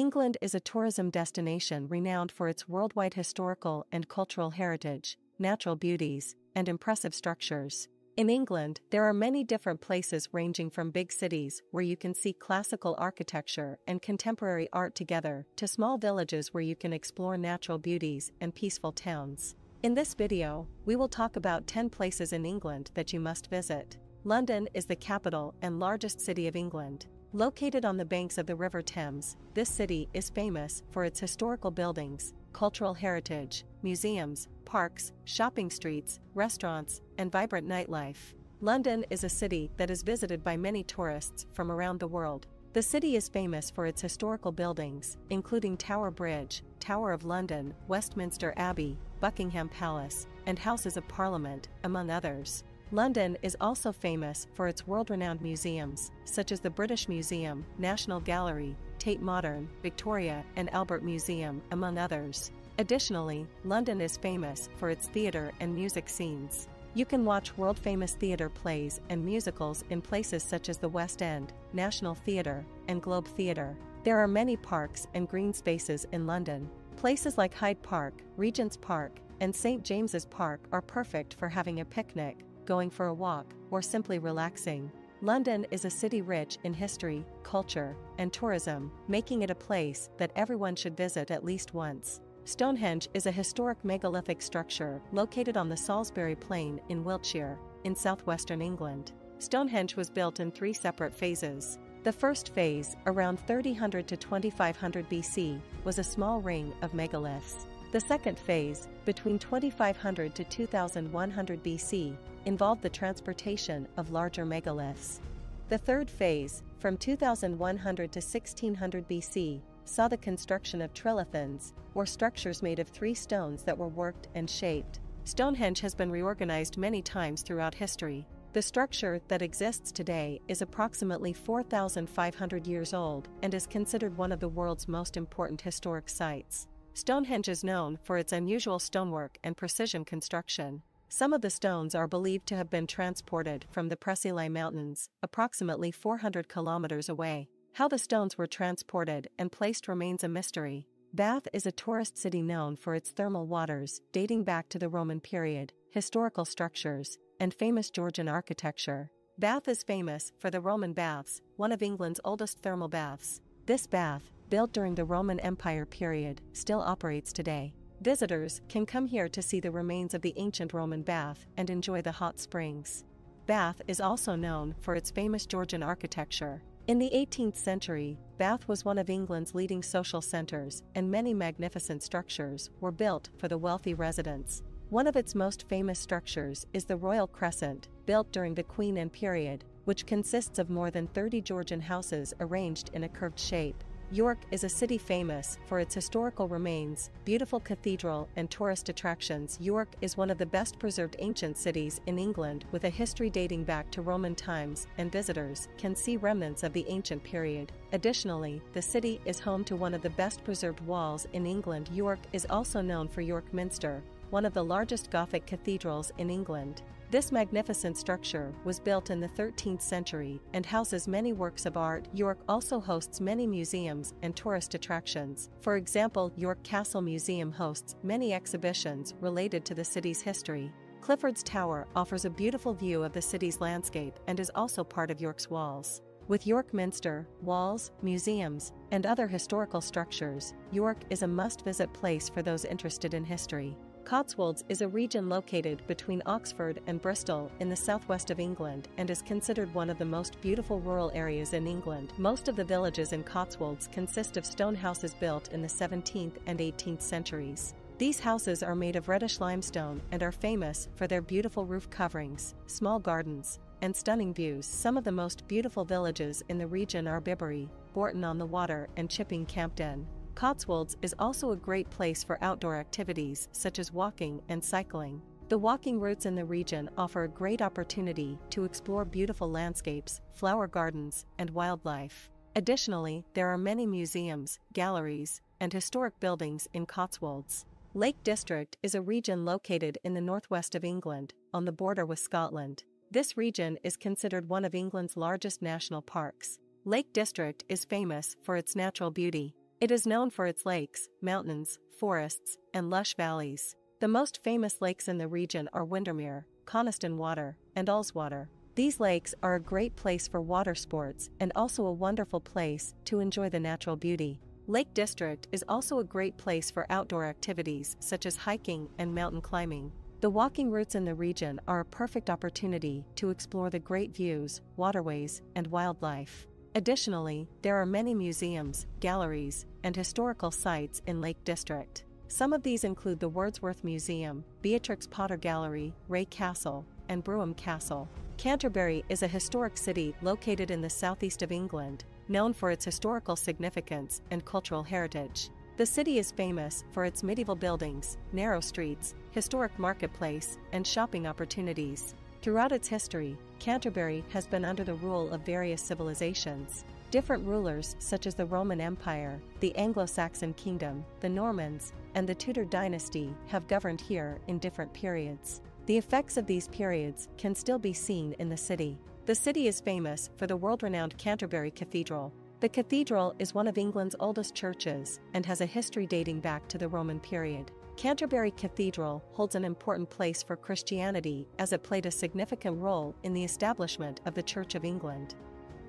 England is a tourism destination renowned for its worldwide historical and cultural heritage, natural beauties, and impressive structures. In England, there are many different places ranging from big cities where you can see classical architecture and contemporary art together to small villages where you can explore natural beauties and peaceful towns. In this video, we will talk about 10 places in England that you must visit. London is the capital and largest city of England. Located on the banks of the River Thames, this city is famous for its historical buildings, cultural heritage, museums, parks, shopping streets, restaurants, and vibrant nightlife. London is a city that is visited by many tourists from around the world. The city is famous for its historical buildings, including Tower Bridge, Tower of London, Westminster Abbey, Buckingham Palace, and Houses of Parliament, among others. London is also famous for its world-renowned museums, such as the British Museum, National Gallery, Tate Modern, Victoria and Albert Museum, among others. Additionally, London is famous for its theatre and music scenes. You can watch world-famous theatre plays and musicals in places such as the West End, National Theatre, and Globe Theatre. There are many parks and green spaces in London. Places like Hyde Park, Regent's Park, and St. James's Park are perfect for having a picnic, going for a walk, or simply relaxing. London is a city rich in history, culture, and tourism, making it a place that everyone should visit at least once. Stonehenge is a historic megalithic structure located on the Salisbury Plain in Wiltshire, in southwestern England. Stonehenge was built in three separate phases. The first phase, around 3000 to 2500 BC, was a small ring of megaliths. The second phase, between 2500 to 2100 BC, involved the transportation of larger megaliths. The third phase, from 2100 to 1600 BC, saw the construction of trilithons, or structures made of three stones that were worked and shaped. Stonehenge has been reorganized many times throughout history. The structure that exists today is approximately 4,500 years old and is considered one of the world's most important historic sites. Stonehenge is known for its unusual stonework and precision construction. Some of the stones are believed to have been transported from the Preseli Mountains, approximately 400 kilometers away. How the stones were transported and placed remains a mystery. Bath is a tourist city known for its thermal waters dating back to the Roman period, historical structures, and famous Georgian architecture. Bath is famous for the Roman baths, one of England's oldest thermal baths. This bath, built during the Roman Empire period, still operates today. Visitors can come here to see the remains of the ancient Roman bath and enjoy the hot springs. Bath is also known for its famous Georgian architecture, in the 18th century, Bath was one of England's leading social centres, and many magnificent structures were built for the wealthy residents. One of its most famous structures is the Royal Crescent, built during the Queen Anne period, which consists of more than 30 Georgian houses arranged in a curved shape. York is a city famous for its historical remains, beautiful cathedral, and tourist attractions. York is one of the best preserved ancient cities in England with a history dating back to Roman times, and visitors can see remnants of the ancient period. Additionally, the city is home to one of the best preserved walls in England. York is also known for York Minster, one of the largest Gothic cathedrals in England. This magnificent structure was built in the 13th century and houses many works of art. York also hosts many museums and tourist attractions. For example, York Castle Museum hosts many exhibitions related to the city's history. Clifford's Tower offers a beautiful view of the city's landscape and is also part of York's walls. With York Minster, walls, museums, and other historical structures, York is a must visit place for those interested in history. Cotswolds is a region located between Oxford and Bristol in the southwest of England and is considered one of the most beautiful rural areas in England. Most of the villages in Cotswolds consist of stone houses built in the 17th and 18th centuries. These houses are made of reddish limestone and are famous for their beautiful roof coverings, small gardens, and stunning views. Some of the most beautiful villages in the region are Bibury, Bourton on the Water, and Chipping Campden. Cotswolds is also a great place for outdoor activities such as walking and cycling. The walking routes in the region offer a great opportunity to explore beautiful landscapes, flower gardens, and wildlife. Additionally, there are many museums, galleries, and historic buildings in Cotswolds. Lake District is a region located in the northwest of England, on the border with Scotland. This region is considered one of England's largest national parks. Lake District is famous for its natural beauty, It is known for its lakes, mountains, forests, and lush valleys. The most famous lakes in the region are Windermere, Coniston Water, and Ullswater. These lakes are a great place for water sports and also a wonderful place to enjoy the natural beauty. Lake District is also a great place for outdoor activities such as hiking and mountain climbing. The walking routes in the region are a perfect opportunity to explore the great views, waterways, and wildlife. Additionally, there are many museums, galleries, and historical sites in Lake District. Some of these include the Wordsworth Museum, Beatrix Potter Gallery, Wray Castle, and Brougham Castle. Canterbury is a historic city located in the southeast of England, known for its historical significance and cultural heritage. The city is famous for its medieval buildings, narrow streets, historic marketplace, and shopping opportunities. Throughout its history, Canterbury has been under the rule of various civilizations. Different rulers, such as the Roman Empire, the Anglo Saxon Kingdom, the Normans, and the Tudor dynasty, have governed here in different periods. The effects of these periods can still be seen in the city. The city is famous for the world renowned Canterbury Cathedral. The cathedral is one of England's oldest churches and has a history dating back to the Roman period. Canterbury Cathedral holds an important place for Christianity as it played a significant role in the establishment of the Church of England.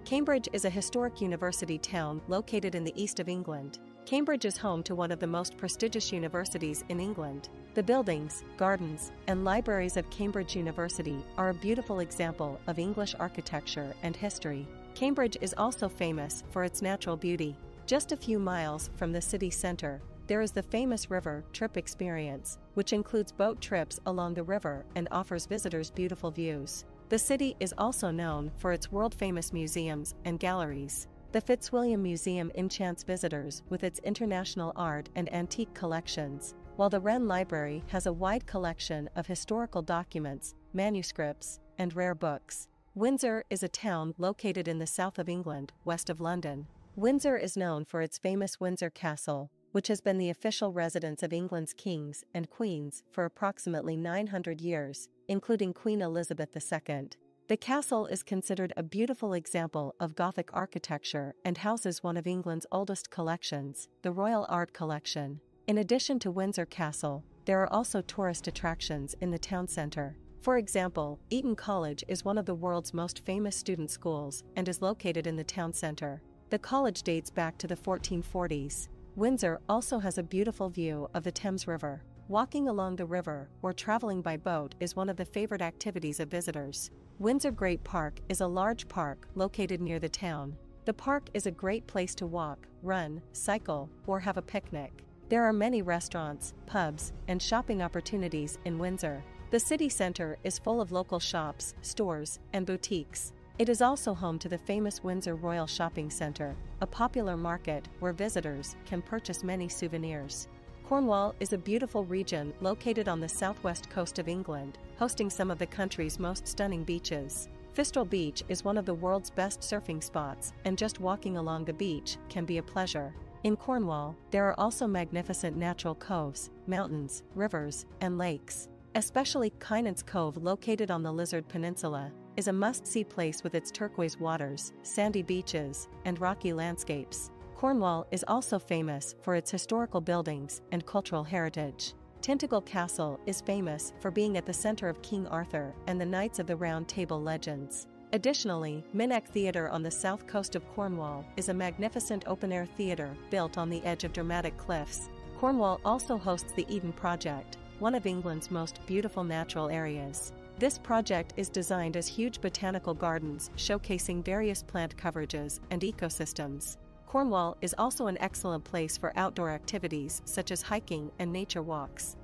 Cambridge is a historic university town located in the east of England. Cambridge is home to one of the most prestigious universities in England. The buildings, gardens, and libraries of Cambridge University are a beautiful example of English architecture and history. Cambridge is also famous for its natural beauty. Just a few miles from the city center, there is the famous river trip experience, which includes boat trips along the river and offers visitors beautiful views. The city is also known for its world famous museums and galleries. The Fitzwilliam Museum enchants visitors with its international art and antique collections, while the Wren Library has a wide collection of historical documents, manuscripts, and rare books. Windsor is a town located in the south of England, west of London. Windsor is known for its famous Windsor Castle, which has been the official residence of England's kings and queens for approximately 900 years, including Queen Elizabeth II. The castle is considered a beautiful example of Gothic architecture and houses one of England's oldest collections, the Royal Art Collection. In addition to Windsor Castle, there are also tourist attractions in the town centre. For example, Eton College is one of the world's most famous student schools and is located in the town centre. The college dates back to the 1440s. Windsor also has a beautiful view of the Thames River. Walking along the river or traveling by boat is one of the favorite activities of visitors. Windsor Great Park is a large park located near the town. The park is a great place to walk, run, cycle, or have a picnic. There are many restaurants, pubs, and shopping opportunities in Windsor. The city center is full of local shops, stores, and boutiques. It is also home to the famous Windsor Royal Shopping Centre, a popular market where visitors can purchase many souvenirs. Cornwall is a beautiful region located on the southwest coast of England, hosting some of the country's most stunning beaches. Fistral Beach is one of the world's best surfing spots, and just walking along the beach can be a pleasure. In Cornwall, there are also magnificent natural coves, mountains, rivers, and lakes. Especially Kynance Cove, located on the Lizard Peninsula, is a must see place with its turquoise waters, sandy beaches, and rocky landscapes. Cornwall is also famous for its historical buildings and cultural heritage. Tintagel Castle is famous for being at the center of King Arthur and the Knights of the Round Table legends. Additionally, Minack Theatre on the south coast of Cornwall is a magnificent open air theatre built on the edge of dramatic cliffs. Cornwall also hosts the Eden Project, one of England's most beautiful natural areas. This project is designed as huge botanical gardens showcasing various plant coverages and ecosystems. Cornwall is also an excellent place for outdoor activities such as hiking and nature walks.